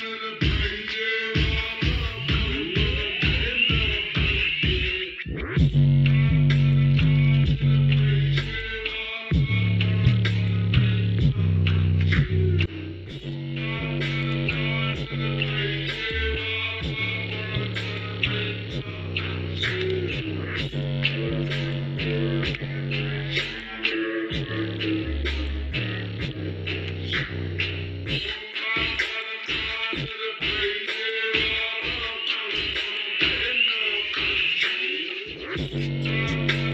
Thank Música